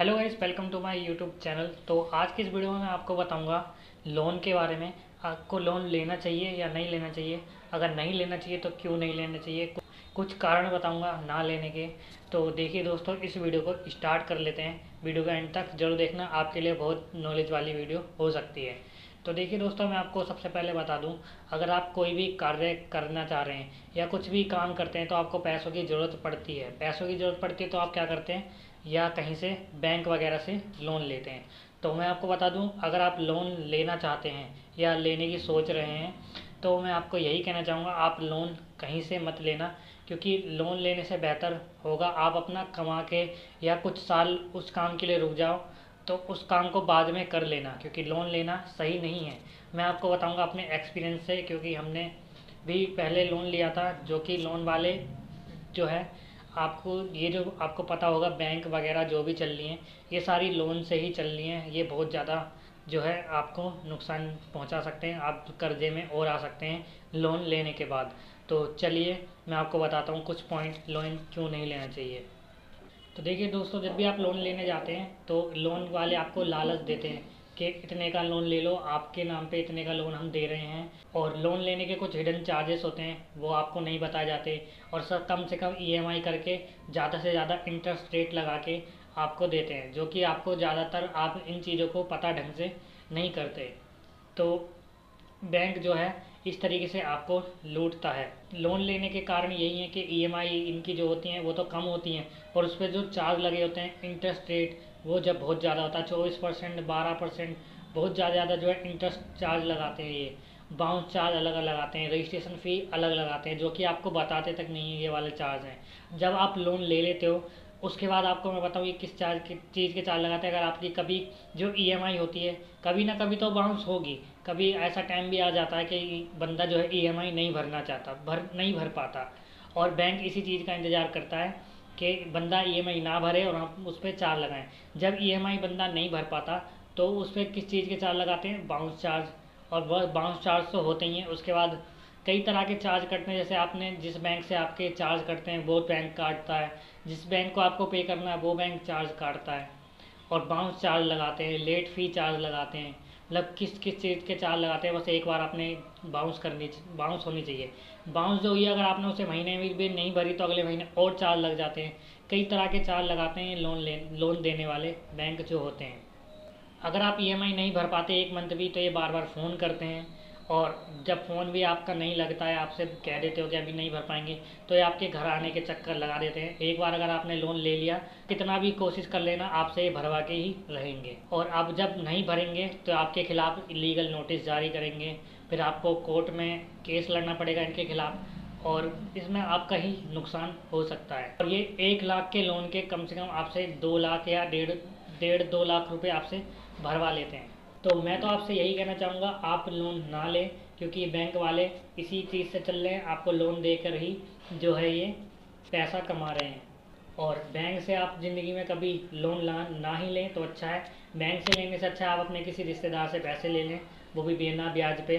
Hello guys welcome to my YouTube channel तो आज की इस वीडियो में मैं आपको बताऊँगा लोन के बारे में। आपको लोन लेना चाहिए या नहीं लेना चाहिए? अगर नहीं लेना चाहिए तो क्यों नहीं लेना चाहिए? कुछ कारण बताऊँगा ना लेने के। तो देखिए दोस्तों, इस वीडियो को स्टार्ट कर लेते हैं। वीडियो का एंड तक ज़रूर देखना। आपके लिए बहुत नॉलेज वाली वीडियो हो सकती है। तो देखिए दोस्तों, मैं आपको सबसे पहले बता दूँ, अगर आप कोई भी कार्य करना चाह रहे हैं या कुछ भी काम करते हैं तो आपको पैसों की ज़रूरत पड़ती है। पैसों की ज़रूरत पड़ती है तो आप क्या करते हैं? या कहीं से बैंक वगैरह से लोन लेते हैं। तो मैं आपको बता दूँ, अगर आप लोन लेना चाहते हैं या लेने की सोच रहे हैं तो मैं आपको यही कहना चाहूँगा, आप लोन कहीं से मत लेना, क्योंकि लोन लेने से बेहतर होगा आप अपना कमा के या कुछ साल उस काम के लिए रुक जाओ तो उस काम को बाद में कर लेना, क्योंकि लोन लेना सही नहीं है। मैं आपको बताऊँगा अपने एक्सपीरियंस से, क्योंकि हमने भी पहले लोन लिया था, जो कि लोन वाले जो है आपको, ये जो आपको पता होगा बैंक वगैरह जो भी चल रही हैं, ये सारी लोन से ही चल रही हैं। ये बहुत ज़्यादा जो है आपको नुकसान पहुँचा सकते हैं। आप कर्जे में और आ सकते हैं लोन लेने के बाद। तो चलिए, मैं आपको बताता हूँ कुछ पॉइंट लोन क्यों नहीं लेना चाहिए। तो देखिए दोस्तों, जब भी आप लोन लेने जाते हैं तो लोन वाले आपको लालच देते हैं। कि इतने का लोन ले लो, आपके नाम पे इतने का लोन हम दे रहे हैं। और लोन लेने के कुछ हिडन चार्जेस होते हैं, वो आपको नहीं बताए जाते। और सर, कम से कम ईएमआई करके ज़्यादा से ज़्यादा इंटरेस्ट रेट लगा के आपको देते हैं, जो कि आपको ज़्यादातर आप इन चीज़ों को पता ढंग से नहीं करते। तो बैंक जो है, इस तरीके से आपको लूटता है। लोन लेने के कारण यही है कि ईएमआई इनकी जो होती हैं, वो तो कम होती हैं, और उस पर जो चार्ज लगे होते हैं इंटरेस्ट रेट वो जब बहुत ज़्यादा होता है, चौबीस परसेंट, बारह परसेंट, बहुत ज़्यादा ज़्यादा जो है इंटरेस्ट चार्ज लगाते हैं ये। बाउंस चार्ज अलग अलग लगाते हैं रजिस्ट्रेशन फ़ी अलग लगाते हैं, जो कि आपको बताते तक नहीं है ये वाले चार्ज हैं। जब आप लोन ले लेते हो, उसके बाद आपको मैं बताऊँ ये किस चार्ज की चीज़ के चार्ज लगाते हैं। अगर आपकी कभी जो ईएमआई होती है, कभी ना कभी तो बाउंस होगी। कभी ऐसा टाइम भी आ जाता है कि बंदा जो है ईएमआई नहीं भरना चाहता, भर नहीं भर पाता। और बैंक इसी चीज़ का इंतज़ार करता है कि बंदा ईएमआई ना भरे और आप उस पर चार्ज लगाएँ। जब ईएमआई बंदा नहीं भर पाता तो उस पर किस चीज़ के चार्ज लगाते हैं? Bounce charge. और वह बाउंस चार्ज तो होते ही हैं। उसके बाद कई तरह के चार्ज कटते हैं जैसे आपने जिस बैंक से आपके चार्ज कटते हैं, वो बैंक काटता है। जिस बैंक को आपको पे करना है, वो बैंक चार्ज काटता है। और बाउंस चार्ज लगाते हैं, लेट फ़ी चार्ज लगाते हैं। मतलब किस किस चीज़ के चार लगाते हैं, बस एक बार आपने बाउंस करनी बाउंस होनी चाहिए। बाउंस जो हुई, अगर आपने उसे महीने में भी नहीं भरी तो अगले महीने और चार्ज लग जाते हैं। कई तरह के चार्ज लगाते हैं लोन ले लोन देने वाले बैंक जो होते हैं। अगर आप ईएमआई नहीं भर पाते एक मंथ भी तो ये बार बार फ़ोन करते हैं। और जब फ़ोन भी आपका नहीं लगता है आपसे कह देते हो कि अभी नहीं भर पाएँगे तो ये आपके घर आने के चक्कर लगा देते हैं। एक बार अगर आपने लोन ले लिया, कितना भी कोशिश कर लेना, आपसे ये भरवा के ही रहेंगे। और अब जब नहीं भरेंगे तो आपके खिलाफ़ इलीगल नोटिस जारी करेंगे। फिर आपको कोर्ट में केस लड़ना पड़ेगा इनके खिलाफ़, और इसमें आपका ही नुकसान हो सकता है। और ये एक लाख के लोन के कम से कम आपसे दो लाख या डेढ़ डेढ़, दो लाख रुपए आपसे भरवा लेते हैं। तो मैं तो आपसे यही कहना चाहूँगा, आप लोन ना लें, क्योंकि बैंक वाले इसी चीज़ से चल रहे हैं। आपको लोन देकर ही जो है ये पैसा कमा रहे हैं। और बैंक से आप ज़िंदगी में कभी लोन ला, ना ही लें तो अच्छा है। बैंक से लेने से अच्छा है, आप अपने किसी रिश्तेदार से पैसे ले लें, वो भी बिना ब्याज पे।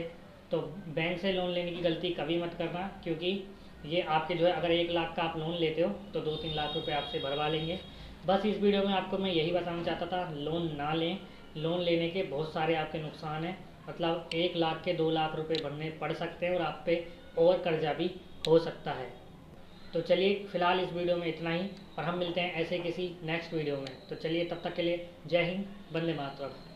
तो बैंक से लोन लेने की गलती कभी मत करना, क्योंकि ये आपके जो है, अगर एक लाख का आप लोन लेते हो तो दो तीन लाख रुपये आपसे भरवा लेंगे। बस इस वीडियो में आपको मैं यही बताना चाहता था लोन ना लें। लोन लेने के बहुत सारे आपके नुकसान हैं। मतलब एक लाख के दो लाख रुपए भरने पड़ सकते हैं और आप पे और कर्जा भी हो सकता है। तो चलिए, फ़िलहाल इस वीडियो में इतना ही और हम मिलते हैं ऐसे किसी नेक्स्ट वीडियो में। तो चलिए, तब तक के लिए जय हिंद बंदे मातरम।